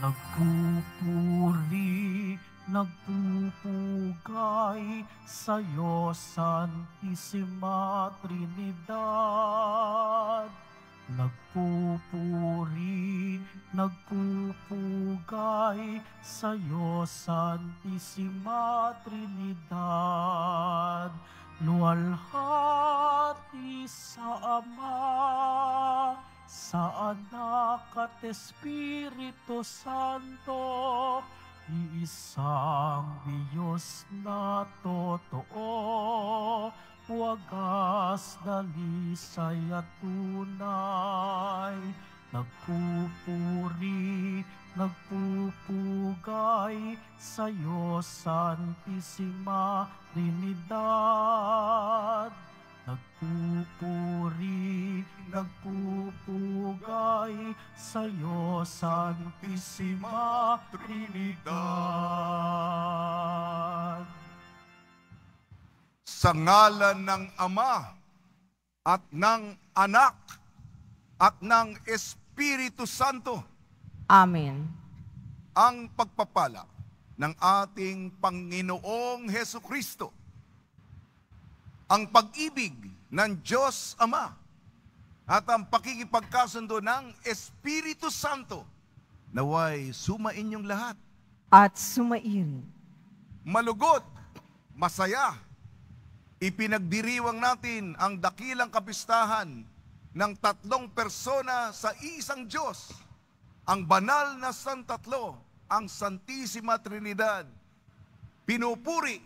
Nagpupuri, nagpupugay sa'yo, Santissima Trinidad. Nagpupuri, nagpupugay sa'yo, Santissima Trinidad. Luwalhati sa Ama, sa Anak at Espiritu Santo, iisang Diyos na totoo, wagas, dalisay at tunay. Nagpupuri, nagpupugay sa'yo, Santissima Trinidad. Nagpupuri, nagpupugay sa'yo, Santissima Trinidad. Sa ngalan ng Ama at ng Anak at ng Espiritu Santo, Amen. ang pagpapala ng ating Panginoong Heso Kristo, ang pag-ibig ng Diyos Ama, at ang pakikipagkasundo ng Espiritu Santo, naway sumain yung lahat. At sumairi. Malugot, masaya, ipinagdiriwang natin ang dakilang kapistahan ng tatlong persona sa isang Diyos, ang banal na Santatlo, ang Santissima Trinidad. Pinupuri,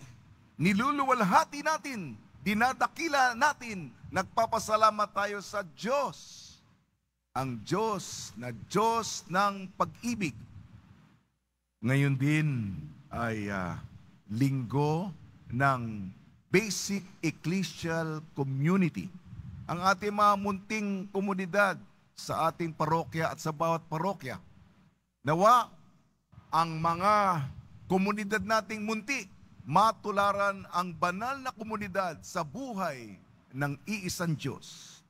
niluluwalhati natin, dinadakila natin, nagpapasalamat tayo sa Diyos. Ang Diyos na Diyos ng pag-ibig. Ngayon din ay ah, linggo ng Basic Ecclesial Community. Ang ating mga munting komunidad sa ating parokya at sa bawat parokya. Nawa ang mga komunidad nating munti matularan ang banal na komunidad sa buhay ng iisang Diyos.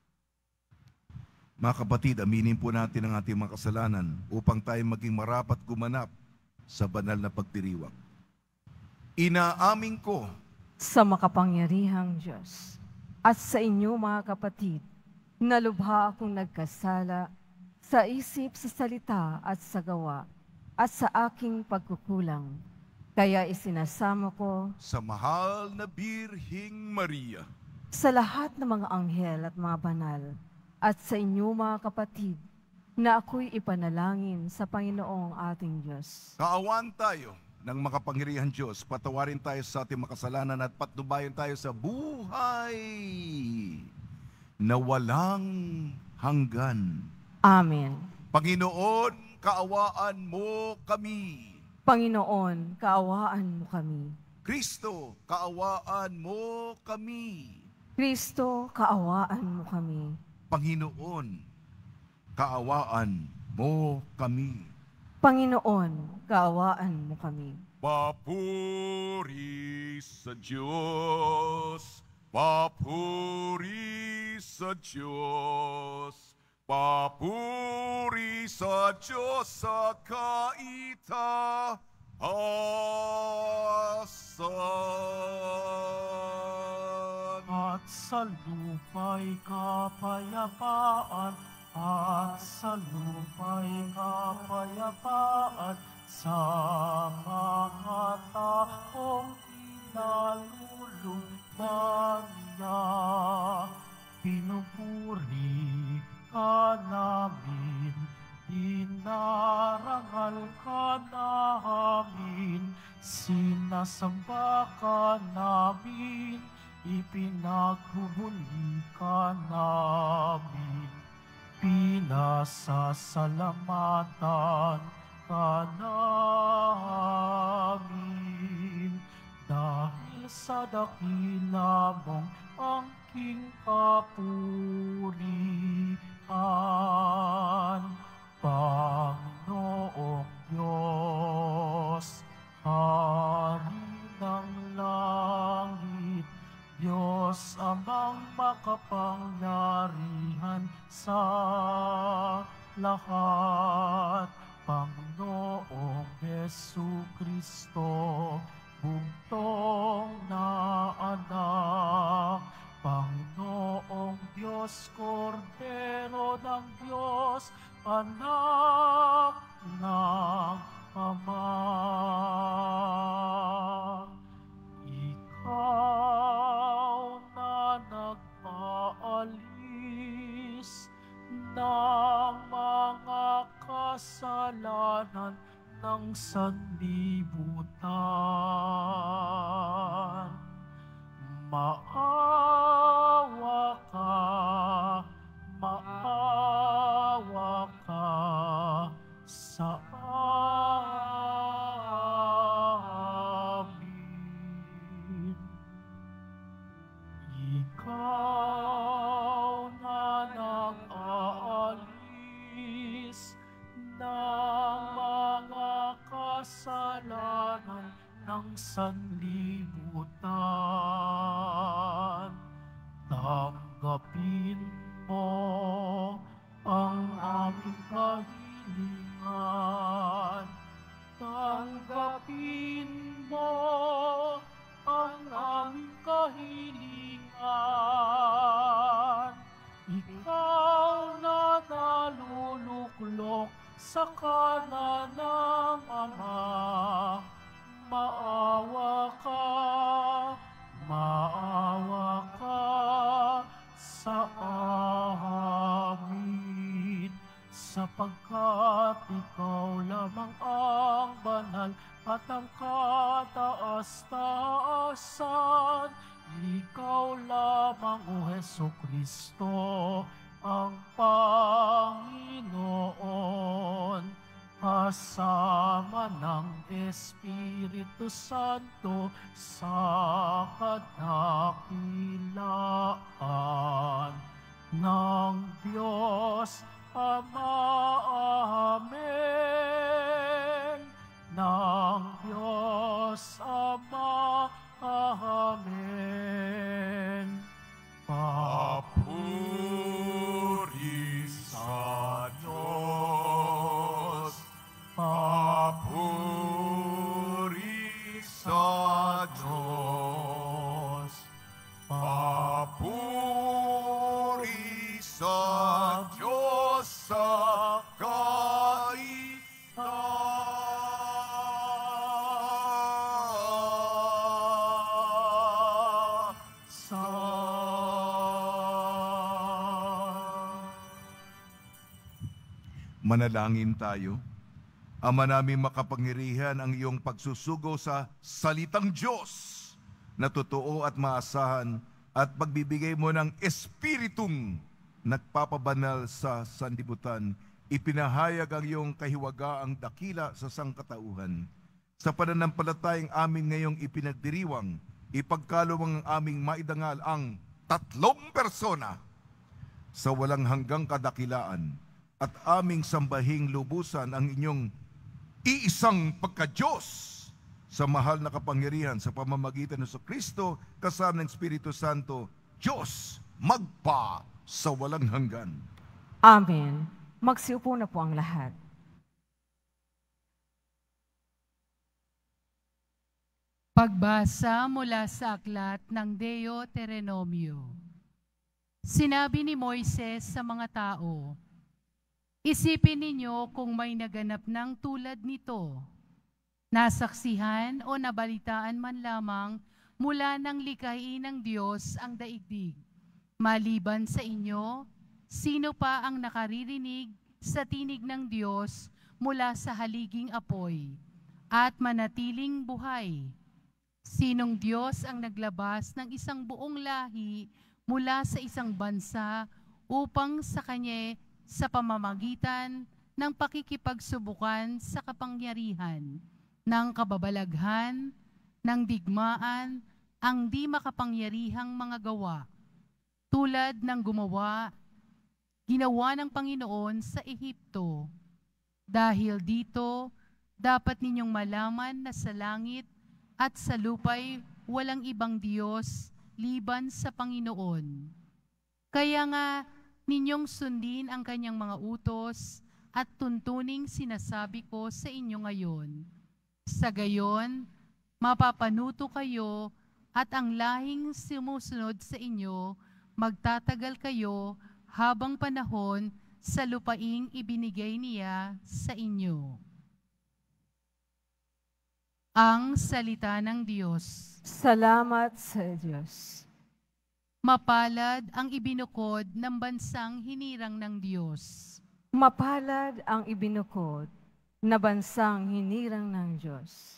Mga kapatid, aminin po natin ang ating mga kasalanan upang tayo maging marapat gumanap sa banal na pagdiriwang. Inaamin ko Sa makapangyarihang Diyos. At sa inyo mga kapatid, nalubha akong nagkasala sa isip, sa salita at sa gawa at sa aking pagkukulang. Kaya isinasama ko sa mahal na Birhing Maria, sa lahat ng mga anghel at mga banal at sa inyo mga kapatid na ako'y ipanalangin sa Panginoong ating Diyos. kaawan tayo ng makapangyarihan Diyos, patawarin tayo sa ating makasalanan at patnubayan tayo sa buhay na walang hanggan. Amen. Panginoon, kaawaan mo kami. Panginoon, kaawaan mo kami. Kristo, kaawaan mo kami. Kristo, kaawaan mo kami. Panginoon, kaawaan mo kami. Panginoon, kaawaan mo kami. Papuri sa Diyos, papuri sa Diyos, papuri sa Diyos sa kaitaasan. At sa lupa'y kapayapaan, at sa lupa'y kapayapaan, sa mga taong pinalulugdan niya. Pinupuri ka namin, inarangal ka namin, sinasamba ka namin, ipinagbubuli ka namin. Pinasasalamatan ka namin dahil sa dakila mong angking kapurihan. Panginoong Diyos, Hari ng langit, Diyos amang makapangyarihan sa lahat. Panginoong Yesu ng kanan ng Ama, maawa ka, maawa ka sa amin, sapagkat ikaw lamang ang banal at ang kataas-taasan. Ikaw lamang, O Heso Kristo, kasama ng Espiritu Santo sa Manalangin tayo. Ama namin makapangyarihan ang iyong pagsusugo sa salitang Diyos na totoo at maasahan at pagbibigay mo ng espiritong nagpapabanal sa sandibutan. Ipinahayag ang iyong kahiwagaang dakila sa sangkatauhan. Sa pananampalatayang amin ngayong ipinagdiriwang, ipagkalawang ang aming maidangal ang tatlong persona sa walang hanggang kadakilaan at aming sambahing lubusan ang inyong iisang pagka-Diyos sa mahal na kapangyarihan sa pamamagitan ng Kristo kasama ng Espiritu Santo, Diyos magpa sa walang hanggan. Amen. Magsiupo na po ang lahat. Pagbasa mula sa aklat ng Deuteronomio. Sinabi ni Moises sa mga tao, Isipin ninyo kung may naganap ng tulad nito. Nasaksihan o nabalitaan man lamang mula ng likhain ng Diyos ang daigdig. Maliban sa inyo, sino pa ang nakaririnig sa tinig ng Diyos mula sa haliging apoy at manatiling buhay? Sinong Diyos ang naglabas ng isang buong lahi mula sa isang bansa upang sa kanya sa pamamagitan ng pakikipagsubukan sa kapangyarihan, ng kababalaghan, ng digmaan, ang di makapangyarihang mga gawa, tulad ng gumawa, ginawa ng Panginoon sa Ehipto. Dahil dito, dapat ninyong malaman na sa langit at sa lupay walang ibang Diyos liban sa Panginoon. Kaya nga, ninyong sundin ang kanyang mga utos at tuntuning sinasabi ko sa inyo ngayon. Sa gayon, mapapanuto kayo at ang lahing sumusunod sa inyo, magtatagal kayo habang panahon sa lupaing ibinigay niya sa inyo. Ang Salita ng Diyos. Salamat sa Diyos. Mapalad ang ibinukod ng bansang hinirang ng Diyos. Mapalad ang ibinukod na bansang hinirang ng Diyos.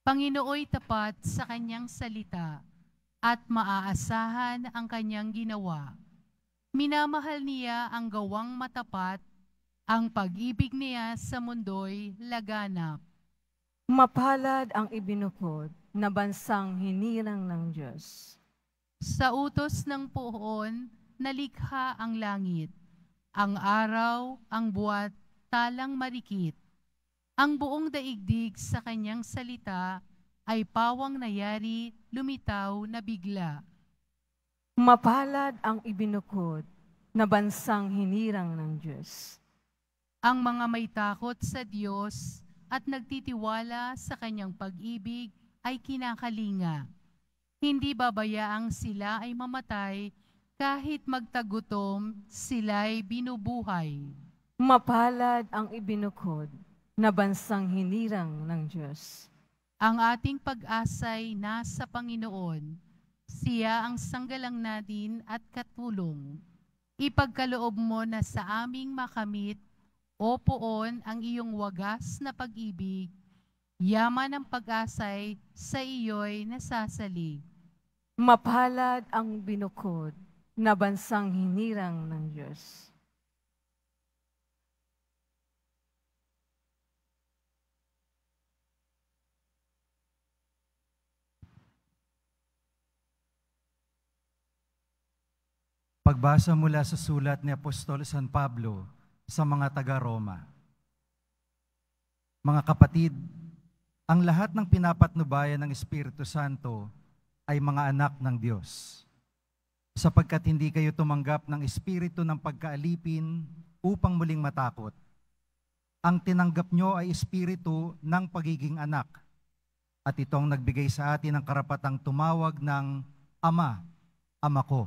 Panginooy tapat sa kanyang salita at maaasahan ang kanyang ginawa. Minamahal niya ang gawang matapat, ang pag-ibig niya sa mundo'y laganap. Mapalad ang ibinukod na bansang hinirang ng Diyos. Sa utos ng poon, nalikha ang langit, ang araw, ang buwat, talang marikit. Ang buong daigdig sa kanyang salita ay pawang nayari, lumitaw na bigla. Mapalad ang ibinukod na bansang hinirang ng Diyos. Ang mga may takot sa Diyos at nagtitiwala sa kanyang pag-ibig ay kinakalinga. Hindi babayaang sila ay mamatay kahit magtagutom, sila'y binubuhay. Mapalad ang ibinukod na bansang hinirang ng Diyos. Ang ating pag-asay nasa Panginoon. Siya ang sanggalang natin at katulong. Ipagkaloob mo na sa aming makamit o poon ang iyong wagas na pag-ibig, yaman ang pag-asay sa iyo'y nasasalig. Mapalad ang binukod na bansang hinirang ng Diyos. Pagbasa mula sa sulat ni Apostol San Pablo sa mga taga-Roma. Mga kapatid, ang lahat ng pinapatnubayan ng Espiritu Santo ay mga anak ng Diyos. Sapagkat hindi kayo tumanggap ng espiritu ng pagkaalipin upang muling matakot. Ang tinanggap nyo ay espiritu ng pagiging anak. At itong nagbigay sa atin ng karapatang tumawag ng Ama, Ama ko.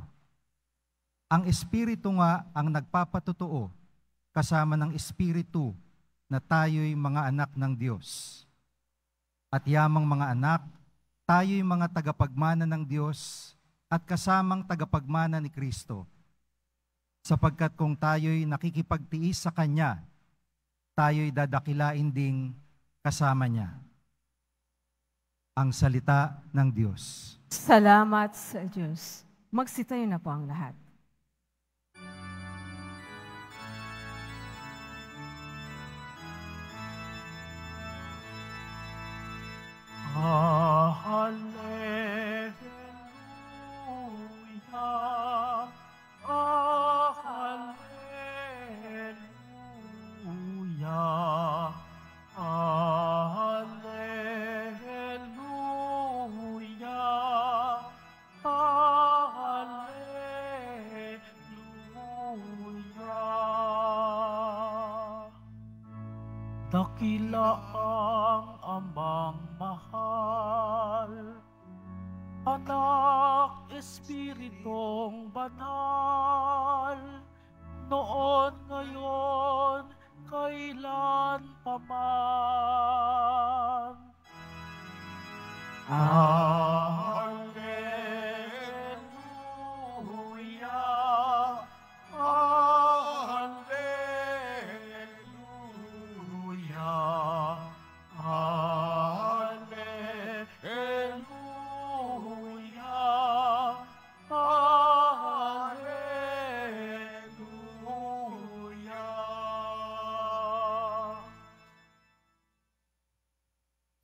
Ang espiritu nga ang nagpapatotoo kasama ng espiritu na tayo'y mga anak ng Diyos. At yamang mga anak, tayo'y mga tagapagmana ng Diyos at kasamang tagapagmana ni Kristo. Sapagkat kung tayo'y nakikipagtiis sa Kanya, tayo'y dadakilain ding kasama Niya. Ang salita ng Diyos. Salamat sa Diyos. Magsitayo na po ang lahat. Ah, hallelujah.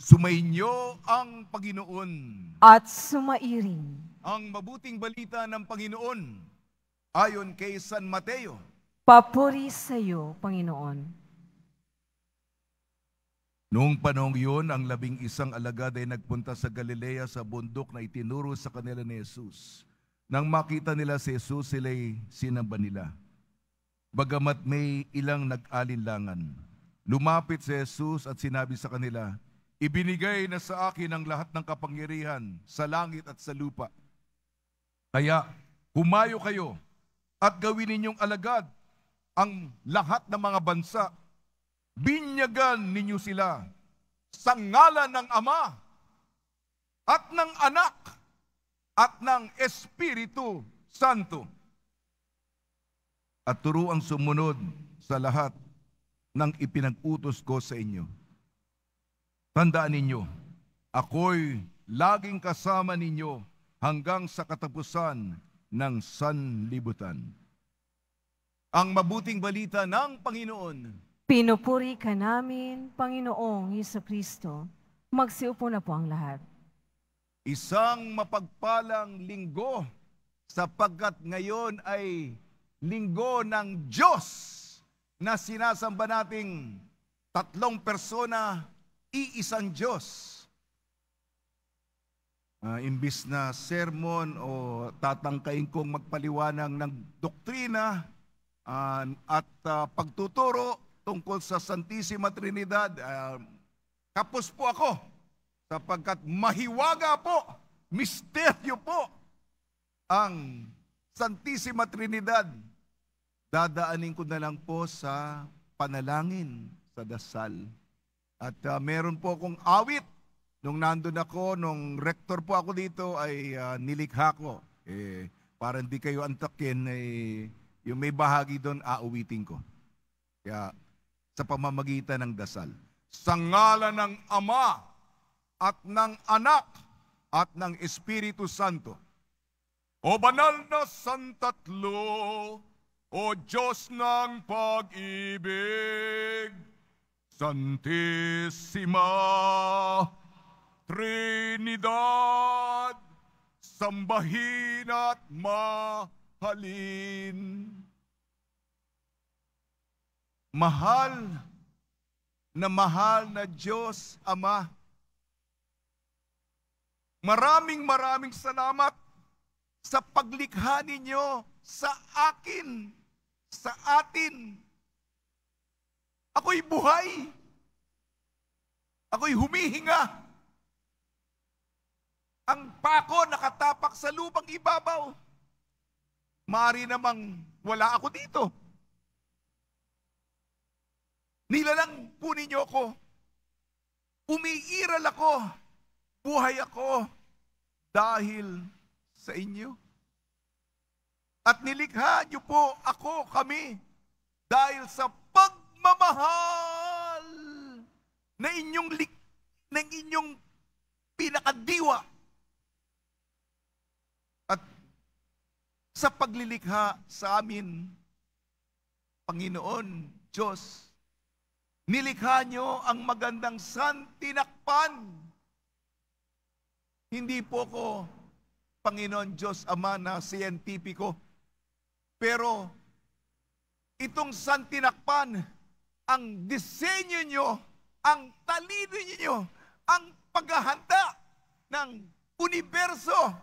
Sumainyo ang Panginoon. At sumairing. Ang mabuting balita ng Panginoon ayon kay San Mateo. Papuri sa iyo, Panginoon. Noong panahong iyon, ang labing isang alagad ay nagpunta sa Galilea sa bundok na itinuro sa kanila ni Jesus. Nang makita nila si Jesus, sila'y sinamba nila. Bagamat may ilang nag-alinlangan, lumapit si Jesus at sinabi sa kanila, Ibinigay na sa akin ang lahat ng kapangyarihan sa langit at sa lupa. Kaya humayo kayo at gawin ninyong alagad ang lahat ng mga bansa. Binyagan ninyo sila sa ngalan ng Ama at ng Anak at ng Espiritu Santo. At turuang sumunod sa lahat ng ipinag-utos ko sa inyo. Tandaan ninyo, ako'y laging kasama ninyo hanggang sa katapusan ng sanlibutan. Ang mabuting balita ng Panginoon. Pinupuri ka namin, Panginoong Heso Kristo. Magsiupo na po ang lahat. Isang mapagpalang linggo sapagkat ngayon ay linggo ng Diyos na sinasamba nating tatlong persona, iisang Diyos. Uh, imbis na sermon o tatangkain kong magpaliwanag ng doktrina uh, at uh, pagtuturo tungkol sa Santissima Trinidad, uh, kapos po ako sapagkat mahiwaga po, misteryo po ang Santissima Trinidad. Dadaanin ko na lang po sa panalangin, sa dasal. At uh, meron po akong awit Nung nandun ako, nung rector po ako dito, ay uh, nilikha ko. Eh, para hindi kayo antakin, eh, yung may bahagi doon, auwitin ko. Kaya, sa pamamagitan ng dasal. Sa ngala ng Ama at ng Anak at ng Espiritu Santo. O banal na santatlo, o Diyos ng pag-ibig, Santissima, Trinidad, sambahin at mahalin. Mahal na mahal na Diyos Ama. Maraming maraming salamat sa paglikha ninyo sa akin, sa atin. Ako'y buhay. Ako'y humihinga. Ang pako nakatapak sa lupang ibabaw. Mari namang wala ako dito. Nilalang po ninyo ako. Umiiral ako. Buhay ako dahil sa inyo. At nilikha niyo po ako, kami, dahil sa pagmamahal na inyong, na inyong pinakadiwa sa paglilikha sa amin, Panginoon, Diyos, nilikha nyo ang magandang santinakpan. Hindi po ko, Panginoon Diyos Ama na siyentipiko, pero itong santinakpan, ang disenyo nyo, ang talino nyo, ang paghahanda ng universo,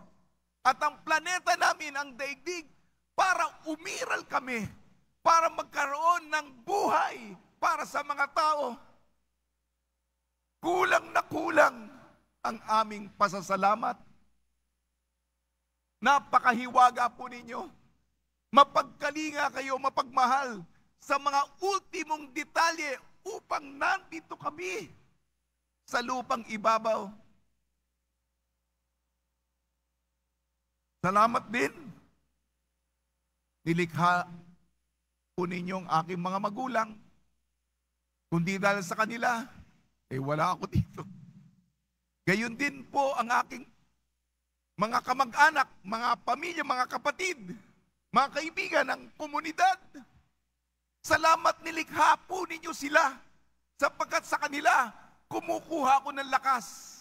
at ang planeta namin, ang daigdig, para umiral kami, para magkaroon ng buhay para sa mga tao. Kulang na kulang ang aming pasasalamat. Napakahiwaga po ninyo. Mapagkalinga kayo, mapagmahal sa mga ultimong detalye upang nandito kami sa lupang ibabaw Salamat din. Nilikha po ninyong aking mga magulang. Kundi dahil sa kanila, eh wala ako dito. Gayon din po ang aking mga kamag-anak, mga pamilya, mga kapatid, mga kaibigan ng komunidad. Salamat nilikha po ninyo sila sapagkat sa kanila kumukuha ko ng lakas.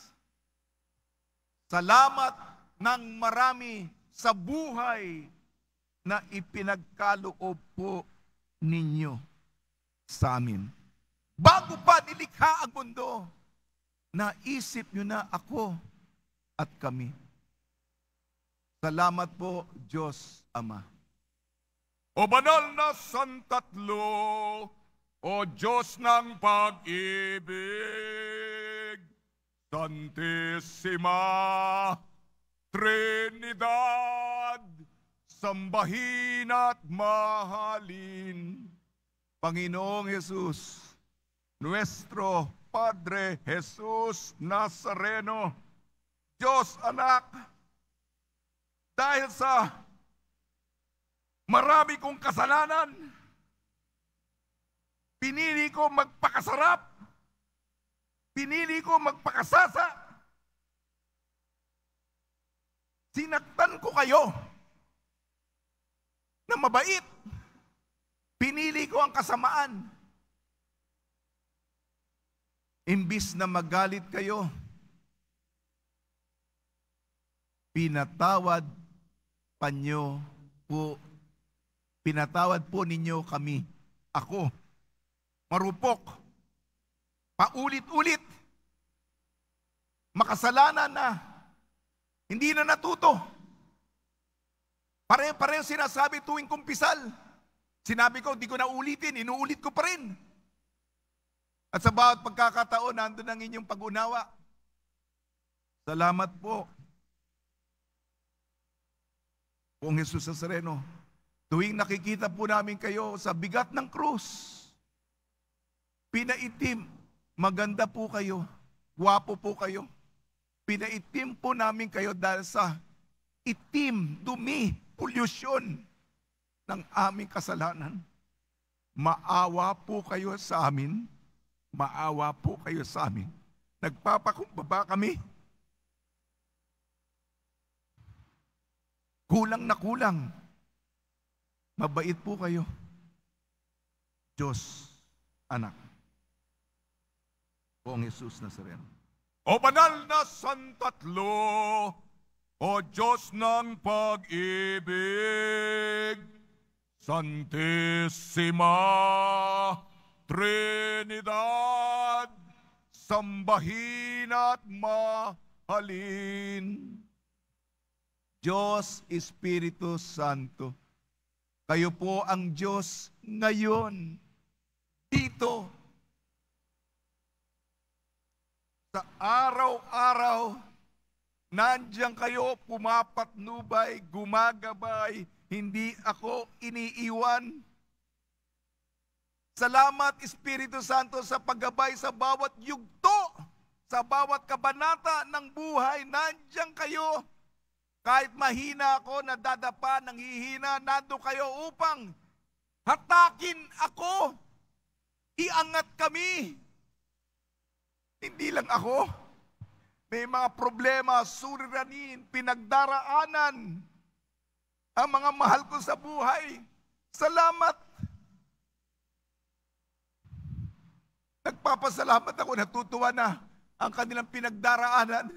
Salamat ng marami sa buhay na ipinagkaloob po ninyo sa amin. Bago pa nilikha ang mundo, naisip nyo na ako at kami. Salamat po, Diyos Ama. O banal na santatlo, o Diyos ng pag-ibig, Santissima Trinidad, sambahin at mahalin. Panginoong Jesus, Nuestro Padre Jesus Nazareno, Diyos anak, dahil sa marami kong kasalanan, pinili ko magpakasarap, pinili ko magpakasasa, sinaktan ko kayo na mabait, pinili ko ang kasamaan, Imbis na magalit kayo, pinatawad panyo po, pinatawad po ninyo kami, ako, marupok, paulit-ulit, makasalanan na, hindi na natuto. Pare-pareho sinasabi tuwing kumpisal. Sinabi ko, hindi ko na ulitin, inuulit ko pa rin. At sa bawat pagkakataon, nandun ang inyong pag-unawa. Salamat po. Pong Jesus Nazareno, tuwing nakikita po namin kayo sa bigat ng krus, pinaitim, maganda po kayo, guwapo po kayo. Pinaitim po namin kayo dahil sa itim, dumi, polusyon ng aming kasalanan. Maawa po kayo sa amin maawa po kayo sa amin. Nagpapakumbaba kami. Kulang na kulang. Mabait po kayo. Diyos, anak. Poong Jesus Nazareno. O banal na santatlo, O Diyos ng pag-ibig, Santissima, Trinidad, sambahin at mahalin. Diyos Espiritu Santo, kayo po ang Diyos ngayon, dito, sa araw-araw, nandiyan kayo pumapatnubay, gumagabay, hindi ako iniiwan, Salamat Espiritu Santo sa paggabay sa bawat yugto, sa bawat kabanata ng buhay. Nandiyan kayo. Kahit mahina ako, nadadapa, nanghihina, nando kayo upang hatakin ako. Iangat kami. Hindi lang ako. May mga problema, suriranin, pinagdaraanan. Ang mga mahal ko sa buhay. Salamat Nagpapasalamat ako, natutuwa na ang kanilang pinagdaraanan.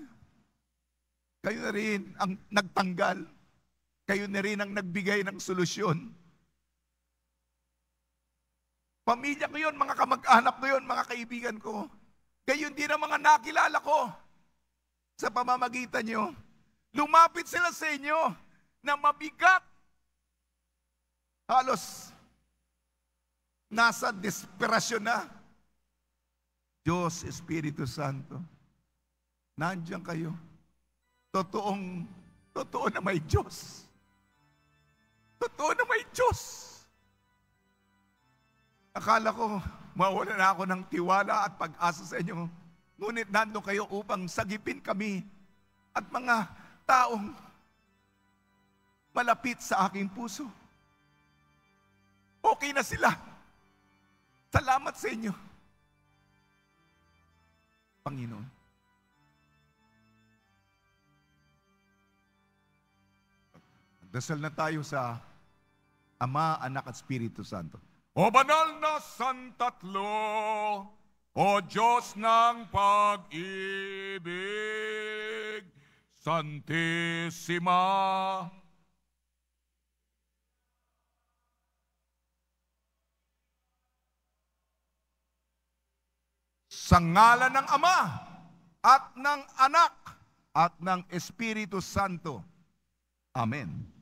Kayo na rin ang nagtanggal. Kayo na rin ang nagbigay ng solusyon. Pamilya ko yun, mga kamag-anak ko yun, mga kaibigan ko. Gayon din ang mga nakilala ko sa pamamagitan nyo. Lumapit sila sa inyo na mabigat. Halos nasa desperasyon na Diyos, Espiritu Santo, nandiyan kayo. Totoong, totoo na may Diyos. Totoo na may Diyos. Akala ko, mawala na ako ng tiwala at pag-asa sa inyo. Ngunit nando kayo upang sagipin kami at mga taong malapit sa aking puso. Okay na sila. Salamat sa inyo. Panginoon. Dasal na tayo sa Ama, Anak at Espiritu Santo. O banal na santatlo, O Diyos ng pag-ibig, Santissima, Sa ngalan ng Ama at ng Anak at ng Espiritu Santo. Amen.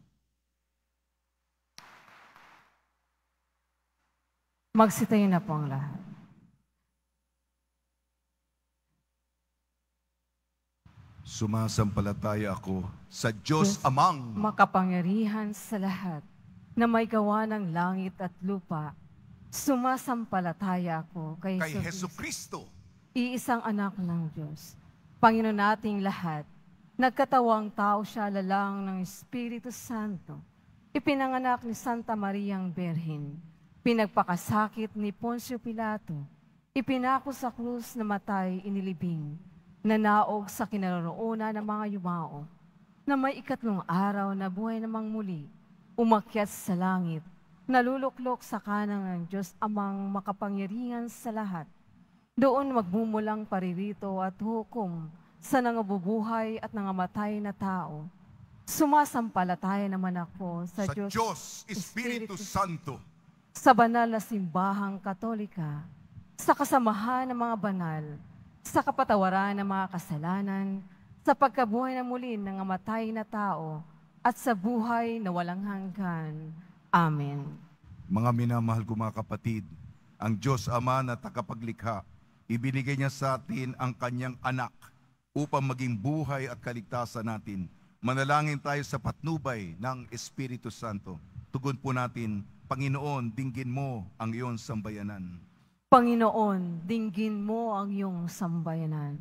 Magsitayo na po ang lahat. Sumasampalataya ako sa Diyos Diyos, amang Makapangyarihan sa lahat na may gawa ng langit at lupa. Sumasampalataya ako kay, kay Heso Kristo, iisang anak ng Diyos. Panginoon nating lahat, nagkatawang tao siya lalang ng Espiritu Santo. Ipinanganak ni Santa Mariang Berhin. Pinagpakasakit ni Poncio Pilato. Ipinako sa krus na matay inilibing. Nanaog sa kinaroroonan ng mga yumao. Na may ikatlong araw na buhay namang muli. Umakyat sa langit. Naluluklok sa kanang ng Diyos amang makapangyarihan sa lahat. Doon magmumulang paririto at hukom sa nangabubuhay at nangamatay na tao. Sumasampalataya naman ako sa, sa Diyos, Diyos Espiritu Santo, sa banal na simbahang katolika, sa kasamahan ng mga banal, sa kapatawaran ng mga kasalanan, sa pagkabuhay na muli ng amatay na tao, at sa buhay na walang hanggan. Amen. Mga minamahal ko mga kapatid, ang Diyos Ama na takapaglikha, ibinigay niya sa atin ang kanyang anak upang maging buhay at kaligtasan natin. Manalangin tayo sa patnubay ng Espiritu Santo. Tugon po natin, Panginoon, dinggin mo ang iyong sambayanan. Panginoon, dinggin mo ang iyong sambayanan.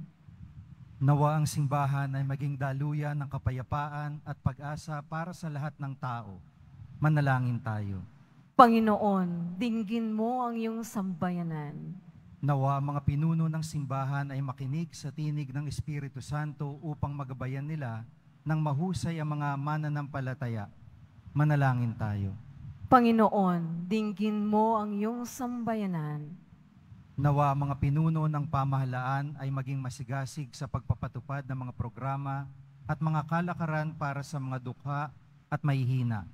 Nawa ang simbahan ay maging daluyan ng kapayapaan at pag-asa para sa lahat ng tao. Manalangin tayo. Panginoon, dinggin mo ang iyong sambayanan. Nawa ang mga pinuno ng simbahan ay makinig sa tinig ng Espiritu Santo upang magabayan nila ng mahusay ang mga mananampalataya. Manalangin tayo. Panginoon, dinggin mo ang iyong sambayanan. Nawa mga pinuno ng pamahalaan ay maging masigasig sa pagpapatupad ng mga programa at mga kalakaran para sa mga dukha at mahihina.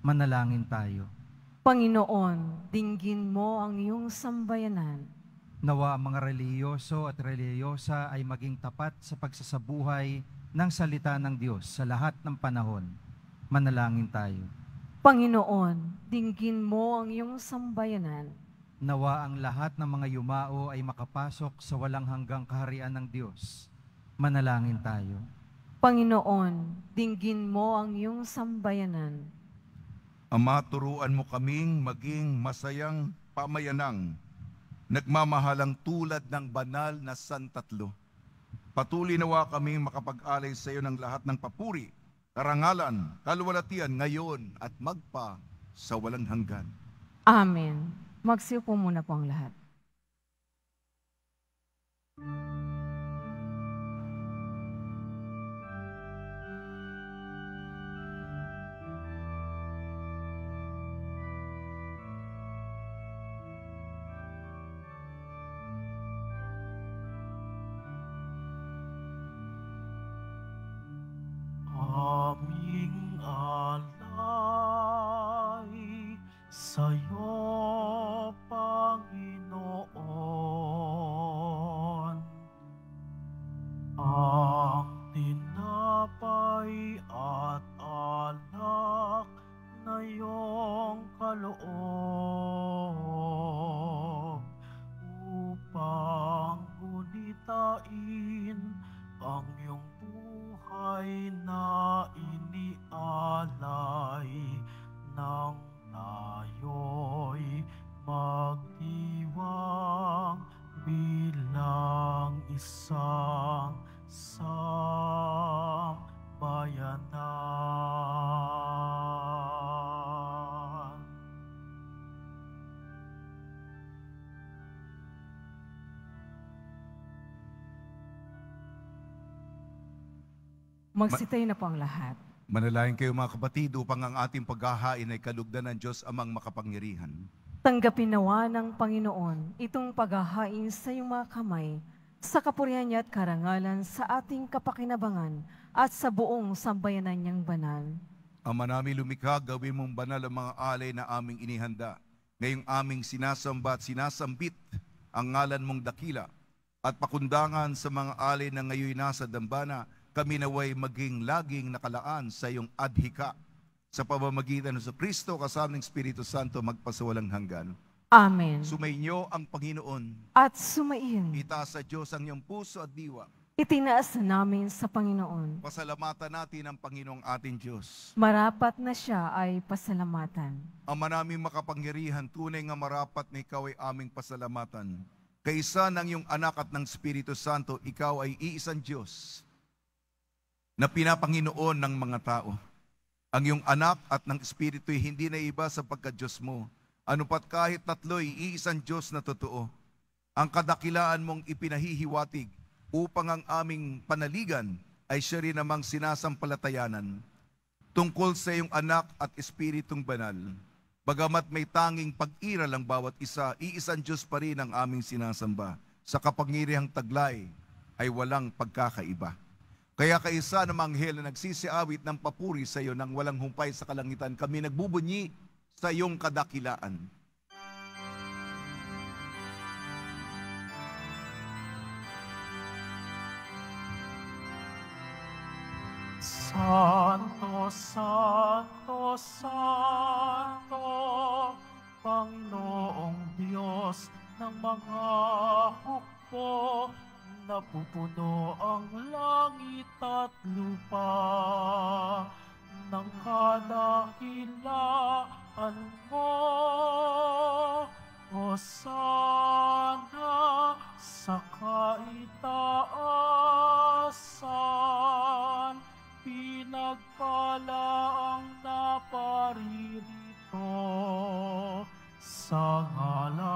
Manalangin tayo. Panginoon, dinggin mo ang iyong sambayanan. Nawa ang mga reliyoso at reliyosa ay maging tapat sa pagsasabuhay ng salita ng Diyos sa lahat ng panahon. Manalangin tayo. Panginoon, dinggin mo ang iyong sambayanan. Nawa ang lahat ng mga yumao ay makapasok sa walang hanggang kaharian ng Diyos. Manalangin tayo. Panginoon, dinggin mo ang iyong sambayanan. Ama, turuan mo kaming maging masayang pamayanang, nagmamahalang tulad ng banal na Santatlo. Patuloy nawa kaming makapag-alay sa iyo ng lahat ng papuri, karangalan, kalwalatian ngayon at magpa sa walang hanggan. Amen. Magsiupo muna po ang lahat. Magsitayo na po ang lahat. Manalangin kayo mga kapatid upang ang ating paghahain ay kalugdan ng Diyos amang makapangyarihan. Tanggapin nawa ng Panginoon itong paghahain sa iyong mga kamay sa kapurihan niya at karangalan sa ating kapakinabangan at sa buong sambayanan niyang banal. Ama namin lumikha, gawin mong banal ang mga alay na aming inihanda. Ngayong aming sinasamba at sinasambit ang ngalan mong dakila at pakundangan sa mga alay na ngayon nasa dambana, kami naway maging laging nakalaan sa iyong adhika sa pamamagitan ng Kristo kasama ng Espiritu Santo magpasawalang hanggan. Amen. Sumainyo ang Panginoon. At sumayin, Itaas sa Diyos ang iyong puso at diwa. itinaas na namin sa Panginoon. Pasalamatan natin ang Panginoong ating Diyos. Marapat na siya ay pasalamatan. Ama naming makapangyarihan, tunay nga marapat na ikaw ay aming pasalamatan. Kaisa ng iyong anak at ng Espiritu Santo, ikaw ay iisang Diyos na pinapanginoon ng mga tao. Ang iyong anak at ng Espiritu ay hindi na iba sa pagka-Diyos mo. Ano pat kahit tatlo'y iisang Diyos na totoo. Ang kadakilaan mong ipinahihiwatig upang ang aming panaligan ay siya rin namang sinasampalatayanan tungkol sa iyong anak at espiritong banal. Bagamat may tanging pag-iral ang bawat isa, iisang Diyos pa rin ang aming sinasamba. Sa kapangyarihang taglay ay walang pagkakaiba. Kaya kaisa ng anghel na nagsisiawit ng papuri sa iyo nang walang humpay sa kalangitan, kami nagbubunyi sa iyong kadakilaan. Santo, Santo, Santo, Panginoong Diyos ng mga hukbo, napupuno ang langit at lupa ng kadakilaan mo. O sana sa kaitaasan, pinagpala ang naparirito sa ngala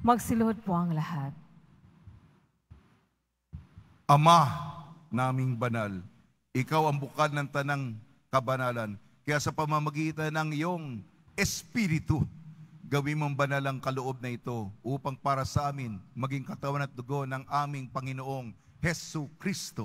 Magsiluhod po ang lahat. Ama naming banal, ikaw ang bukal ng tanang kabanalan. Kaya sa pamamagitan ng iyong Espiritu, gawin mong banal ang kaloob na ito upang para sa amin maging katawan at dugo ng aming Panginoong Hesu Kristo.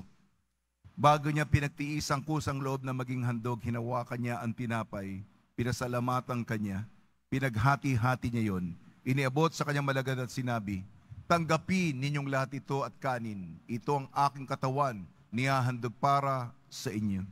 Bago niya pinagtiis ang kusang loob na maging handog, hinawakan niya ang tinapay, pinasalamatan kanya, pinaghati-hati niya yon, iniabot sa kanyang malagad at sinabi, Tanggapin ninyong lahat ito at kanin. Ito ang aking katawan, niyahandog para sa inyo.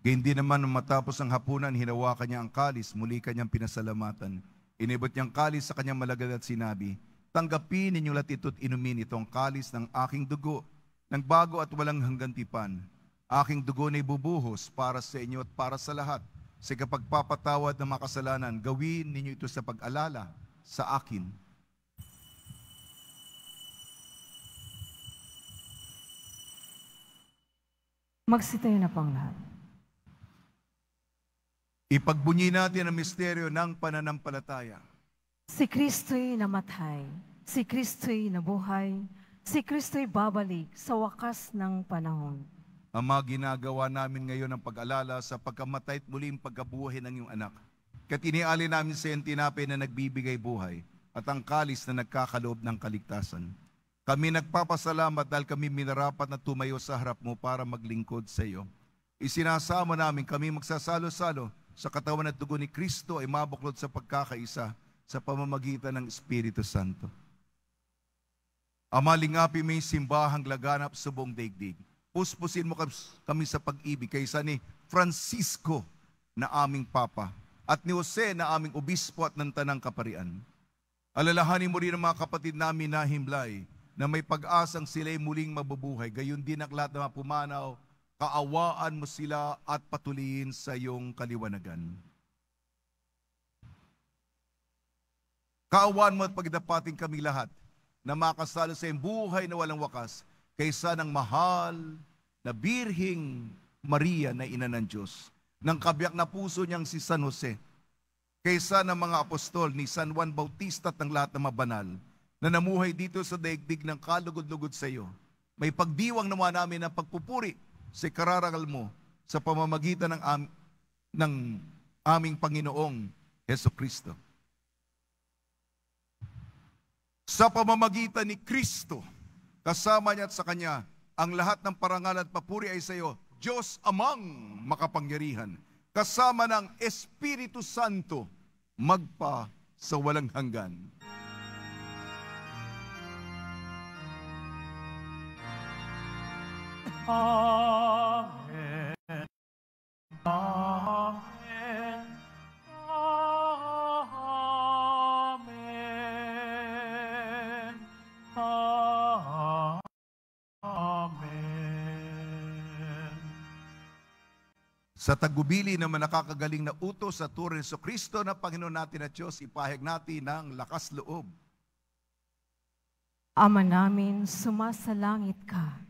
Gayun naman matapos ang hapunan, hinawakan niya ang kalis, muli kanyang pinasalamatan. Inibot niyang kalis sa kanyang malagad at sinabi, Tanggapin ninyo lahat ito't inumin itong kalis ng aking dugo, ng bago at walang hanggang tipan. Aking dugo na ibubuhos para sa inyo at para sa lahat. Sa kapagpapatawad ng mga kasalanan, gawin ninyo ito sa pag-alala sa akin. Magsitayo na po ang lahat. Ipagbunyi natin ang misteryo ng pananampalataya. Si Kristo'y namatay, si Kristo'y nabuhay, si Kristo'y babalik sa wakas ng panahon. Ang mga ginagawa namin ngayon ang pag-alala sa pagkamatay at muling pagkabuhay ng iyong anak. Kaya't iniali namin sa iyong tinapay na nagbibigay buhay at ang kalis na nagkakaloob ng kaligtasan. Kami nagpapasalamat dahil kami minarapat na tumayo sa harap mo para maglingkod sa iyo. Isinasama namin kami magsasalo-salo sa katawan at dugo ni Kristo ay mabuklod sa pagkakaisa sa pamamagitan ng Espiritu Santo. Amalingapi may simbahang laganap sa buong daigdig. Puspusin mo kami sa pag-ibig kaysa ni Francisco na aming Papa at ni Jose na aming obispo at ng Tanang Kaparian. Alalahanin mo rin ang mga kapatid namin na himlay na may pag-asang sila'y muling mabubuhay. Gayon din ang lahat ng mga pumanaw, kaawaan mo sila at patuloyin sa iyong kaliwanagan. Kaawaan mo at pagdapating kami lahat na makasalo sa iyong buhay na walang wakas kaysa ng mahal na Birhing Maria na ina ng Diyos, ng kabiyak na puso niyang si San Jose, kaysa ng mga apostol ni San Juan Bautista at ng lahat ng mabanal na namuhay dito sa daigdig ng kalugod-lugod sa iyo. May pagdiwang naman namin ng pagpupuri sa kararangal mo sa pamamagitan ng, am- ng aming Panginoong Heso Kristo. sa pamamagitan ni Kristo, kasama niya at sa Kanya, ang lahat ng parangal at papuri ay sa iyo, Diyos amang makapangyarihan, kasama ng Espiritu Santo, magpa sa walang hanggan. Amen. Amen. Amen. Amen. Sa tagubili naman nakakagaling na utos sa turin sa Kristo na Panginoon natin at Diyos, ipahayag natin ng lakas loob. Ama namin, sumasalangit ka.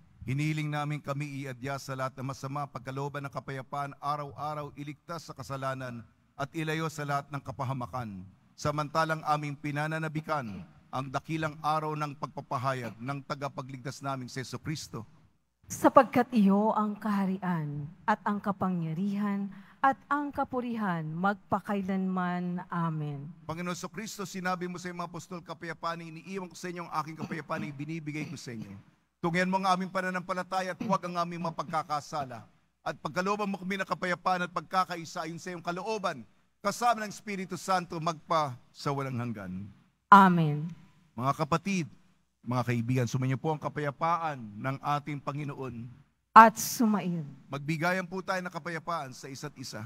Hiniling namin kami iadya sa lahat ng masama, pagkalooban ng kapayapaan, araw-araw iligtas sa kasalanan at ilayo sa lahat ng kapahamakan. Samantalang aming pinananabikan ang dakilang araw ng pagpapahayag ng tagapagligtas naming si Yeso Kristo. Sapagkat iyo ang kaharian at ang kapangyarihan at ang kapurihan magpakailanman. Amen. Panginoon sa Kristo, sinabi mo sa mga apostol, kapayapaan, iniiwan ko sa inyo ang aking kapayapaan, ibinibigay ko sa inyo. Tungyan mo ang aming pananampalataya at huwag ang aming mapagkakasala. At pagkalooban mo kami ng kapayapaan at pagkakaisa ayon sa iyong kalooban, kasama ng Espiritu Santo magpa sa walang hanggan. Amen. Mga kapatid, mga kaibigan, sumainyo po ang kapayapaan ng ating Panginoon. At sumaid. Magbigayan po tayo ng kapayapaan sa isa't isa.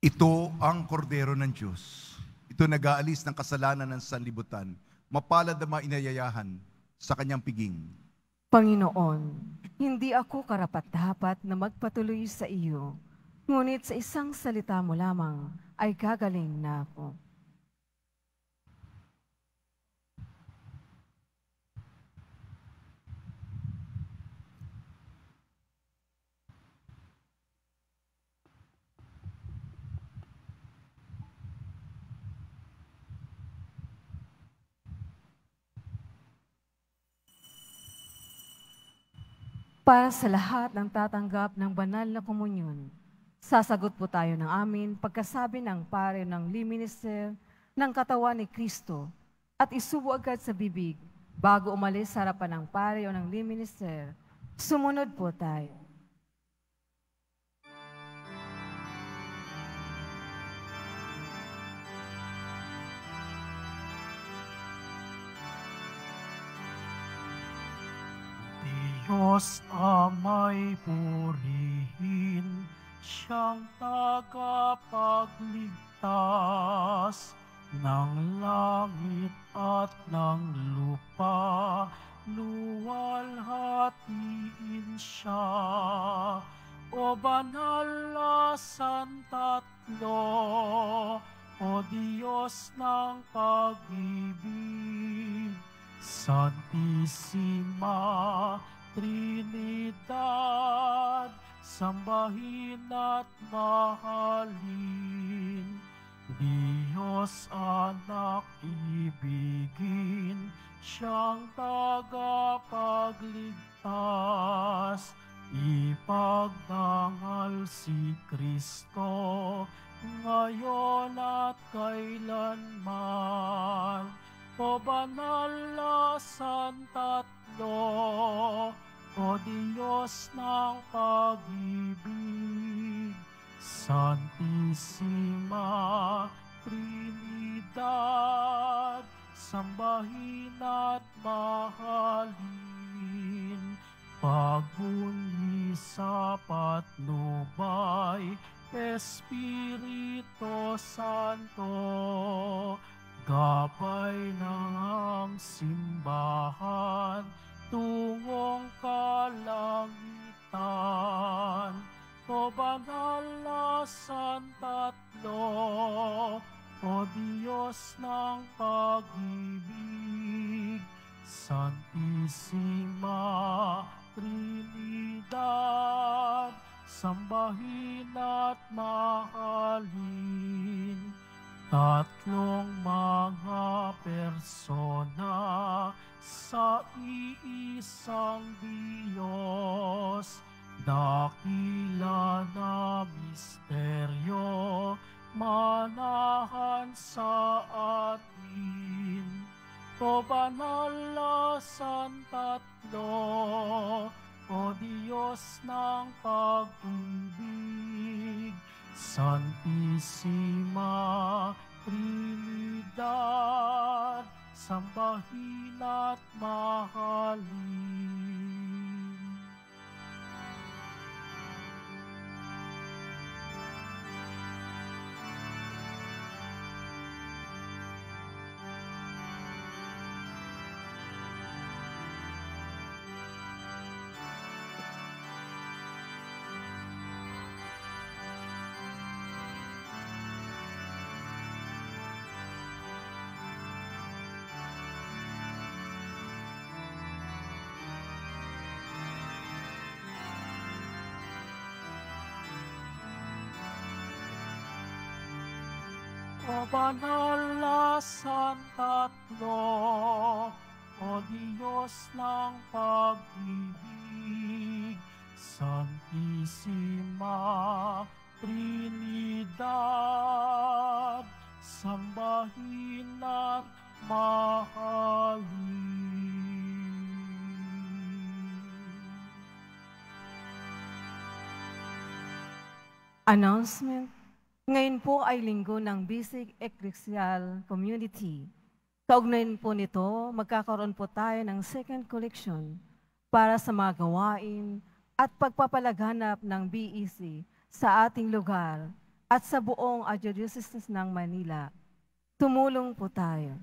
Ito ang kordero ng Diyos. Ito nag-aalis ng kasalanan ng sanlibutan. Mapalad ang mga inayayahan sa kanyang piging. Panginoon, hindi ako karapat-dapat na magpatuloy sa iyo, ngunit sa isang salita mo lamang ay gagaling na ako. Para sa lahat ng tatanggap ng banal na komunyon, sasagot po tayo ng amin pagkasabi ng pare ng liminister ng katawan ni Kristo at isubo agad sa bibig bago umalis sa harapan ng pare o ng liminister. Sumunod po tayo. Diyos amay purihin, siyang tagapagligtas ng langit at ng lupa, luwalhatiin siya. O banal na santatlo, o Diyos ng pag-ibig, Santissima Trinidad, sambahin at mahalin. Diyos anak ibigin, siyang tagapagligtas. Ipagdangal si Kristo, ngayon at kailanman. O banal na santatlo, o Diyos ng pag-ibig, Santissima Trinidad, sambahin at mahalin, pagbunyi sa patnubay, Espiritu Santo, gabay ng ang simbahan, tungong kalangitan, o banal na santatlo, o Diyos ng pag-ibig, Santissima Trinidad, sambahin at mahalin, tatlong mga persona sa iisang Diyos, dakila na misteryo, manahan sa atin. O banal na santatlo, o Diyos ng pag-ibig, Santissima Trinidad, sambahin at mahalin. O banal na santatlo, O Diyos ng pag-ibig, Santissima Trinidad, sambahin at mahalin. Announcement. Ngayon po ay linggo ng Basic Ecclesial Community. Kaugnayan po nito, magkakaroon po tayo ng second collection para sa mga gawain at pagpapalaganap ng BEC sa ating lugar at sa buong Archdiocese ng Manila. Tumulong po tayo.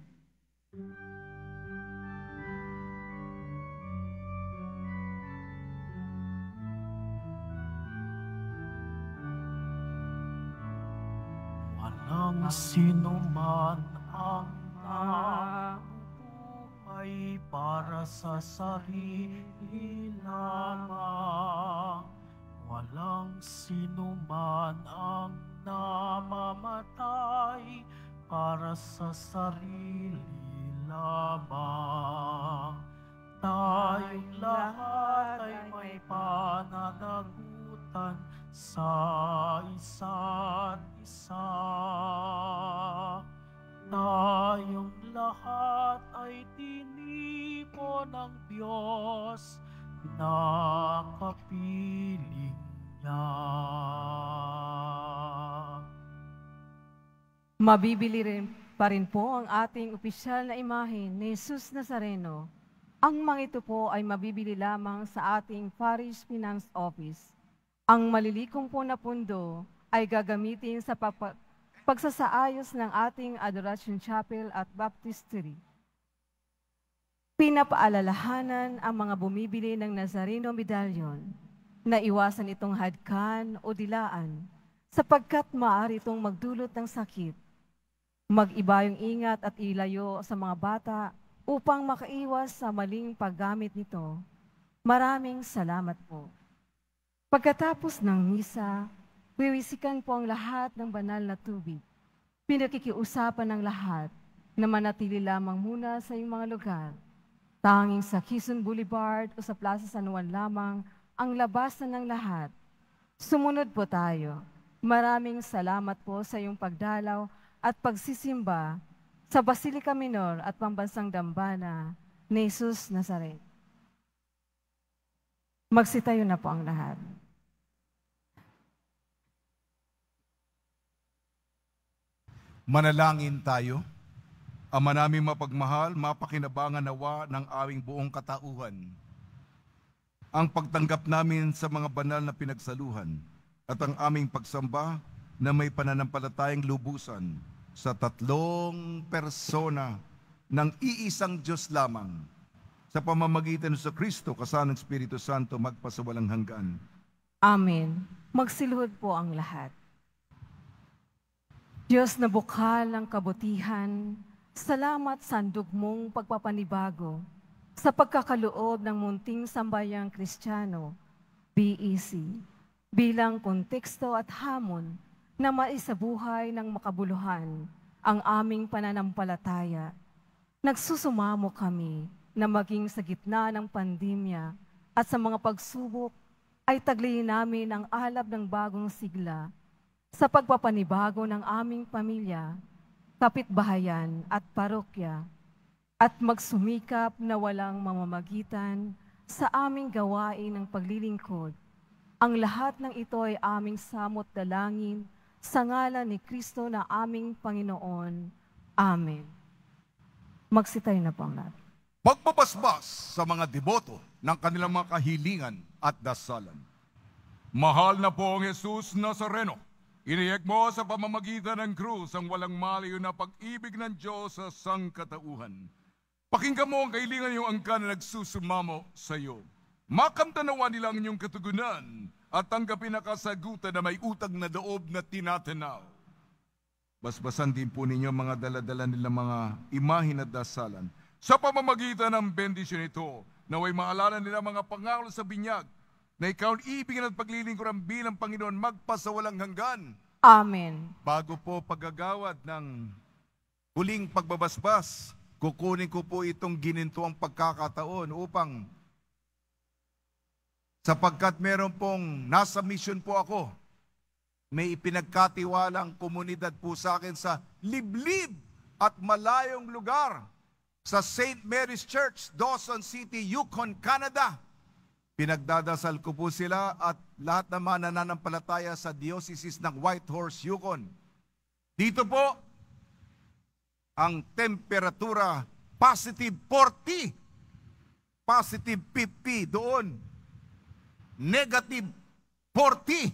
Walang sino man ang nabubuhay para sa sarili lamang. Walang sino man ang namamatay para sa sarili lamang. Tayong lahat ay may pananagutan sa isa't isa. Tayong lahat ay tinipo ng Diyos na kapiling niya. Mabibili rin pa rin po ang ating opisyal na imahe ni Jesus Nazareno. Ang mga ito po ay mabibili lamang sa ating Parish Finance Office. Ang malilikom po na pundo ay gagamitin sa pagsasaayos ng ating Adoration Chapel at Baptistery. Pinapaalalahanan ang mga bumibili ng Nazareno Medallion na iwasan itong hadkan o dilaan sapagkat maaari itong magdulot ng sakit. Mag-iba yung ingat at ilayo sa mga bata upang makaiwas sa maling paggamit nito. Maraming salamat po. Pagkatapos ng misa, wiwisikan po ang lahat ng banal na tubig. Pinakikiusapan ng lahat na manatili lamang muna sa iyong mga lugar. Tanging sa Quezon Boulevard o sa Plaza San Juan lamang ang labasan ng lahat. Sumunod po tayo. Maraming salamat po sa iyong pagdalaw at pagsisimba sa Basilica Minor at Pambansang Dambana ni Jesus Nazaret. Magsitayo na po ang lahat. Manalangin tayo. Ama namin mapagmahal, mapakinabangan nawa ng aming buong katauhan. Ang pagtanggap namin sa mga banal na pinagsaluhan at ang aming pagsamba na may pananampalatayang lubusan sa tatlong persona ng iisang Diyos lamang sa pamamagitan sa Kristo kasama ng Espiritu Santo magpasawalang hanggan. Amen. Magsiluhod po ang lahat. Diyos na bukal ng kabutihan, salamat sa handog mong pagpapanibago sa pagkakaloob ng munting sambayang Kristiyano, BEC, bilang konteksto at hamon na maisabuhay ng makabuluhan ang aming pananampalataya. Nagsusumamo kami na maging sa gitna ng pandemya at sa mga pagsubok ay taglihin namin ang alab ng bagong sigla sa pagpapanibago ng aming pamilya, kapitbahayan at parokya at magsumikap na walang mamamagitan sa aming gawain ng paglilingkod. Ang lahat ng ito ay aming samot dalangin sa ngalan ni Kristo na aming Panginoon. Amen. Magsitay na po ang lahat. Pagbabasbas sa mga deboto ng kanilang mga kahilingan at dasalan. Mahal na po ang Jesus Nazareno. Iniyak mo sa pamamagitan ng krus ang walang maliw na pag-ibig ng Diyos sa sangkatauhan. Pakinggan mo ang kailingan yung angka na nagsusumamo sa iyo. Makamtanawa nila ang inyong katugunan at tanggapin na kasagutan na may utang na loob na tinatanaw. Basbasan din po ninyo mga daladala nila mga imahin at dasalan. Sa pamamagitan ng bendisyon ito, naway maalala nila mga pangako sa binyag na ikaw ang ibigin at paglilingkuran bilang Panginoon magpasawalang hanggan. Amen. Bago po paggagawad ng huling pagbabasbas, kukunin ko po itong ginintuang pagkakataon upang sapagkat meron pong nasa mission po ako, may ipinagkatiwalang komunidad po sa akin sa liblib at malayong lugar sa St. Mary's Church, Dawson City, Yukon, Canada. Pinagdadasal ko po sila at lahat naman nananampalataya sa Diocese ng Whitehorse, Yukon. Dito po, ang temperatura positive 40, positive 50 doon, negative 40,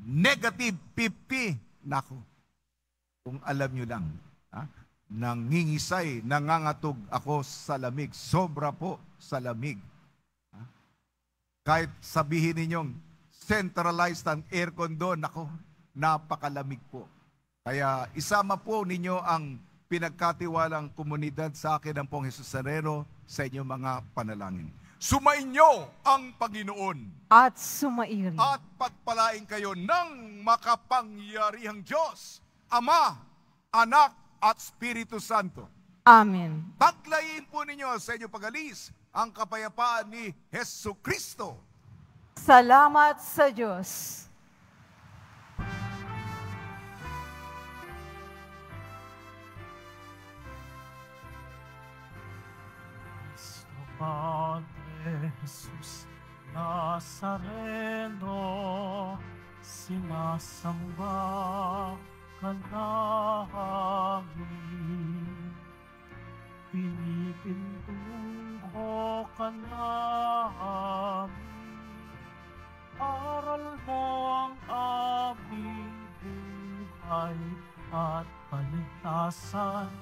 negative 50. Nako, kung alam nyo lang? Nangingisay, nangangatog ako sa lamig. Sobra po sa lamig. Kahit sabihin ninyong centralized ang aircon doon, ako, napakalamig po. Kaya isama po ninyo ang pinagkatiwalang komunidad sa akin ng pong Jesus Sarero sa inyong mga panalangin. Sumainyo ang Panginoon At sumairi. at pagpalain kayo ng makapangyarihang Diyos, Ama, Anak at Espiritu Santo. Amen. Paglayin po ninyo sa inyong pagalis ang kapayapaan ni Heso Kristo. Salamat sa Diyos. Padre Jesus Nazareno, sinasamba ka namin. Pinipintong ko ka. Aral mo ang aming buhay at kaligtasan.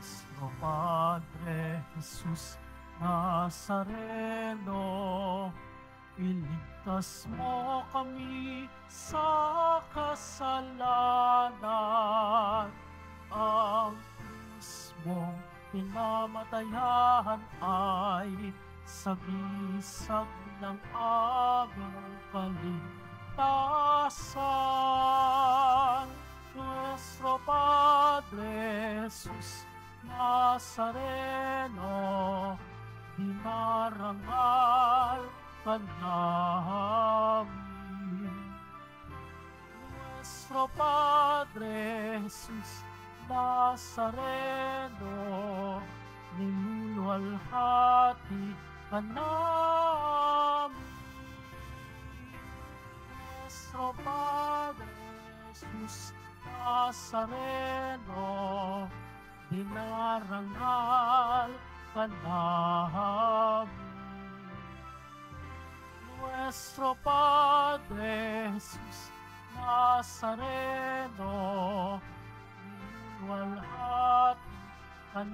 Cristo Padre Jesus Nazareno, iligtas mo kami sa kasalanan. Ang mismong pinamatayan ay sagisag ng aming kaligtasan. Nuestro Padre Jesus Nazareno, dinarangal Padre, nuestro Padre Jesús Nazareno, ninuno al hati ka namin. Nuestro Padre Jesús Nazareno, dinarangal ka namin nuestro Padre Jesús Nazareno, igual at